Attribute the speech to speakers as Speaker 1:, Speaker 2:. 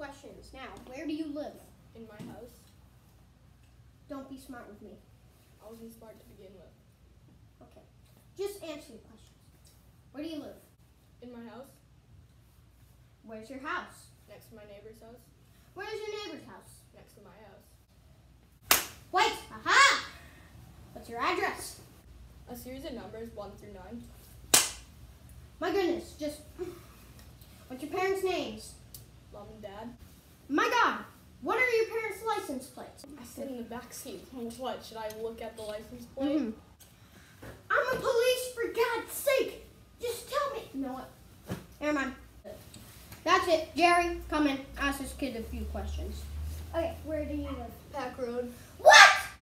Speaker 1: questions. Now, where do you live?
Speaker 2: In my house.
Speaker 1: Don't be smart with me.
Speaker 2: I wasn't smart to begin with.
Speaker 1: Okay. Just answer the questions. Where do you live?
Speaker 2: In my house.
Speaker 1: Where's your house?
Speaker 2: Next to my neighbor's house.
Speaker 1: Where's your neighbor's house?
Speaker 2: Next to my house.
Speaker 1: Wait! Aha! What's your address?
Speaker 2: A series of numbers, 1 through 9.
Speaker 1: My goodness, just. What's your parents' names?
Speaker 2: Mom and dad.
Speaker 1: My God! What are your parents' license plates?
Speaker 2: I sit in the back seat. What? Should I look at the license plate?
Speaker 1: Mhm. I'm a police, for God's sake! Just tell me. You know what? Never mind. That's it. Jerry, come in. Ask this kid a few questions.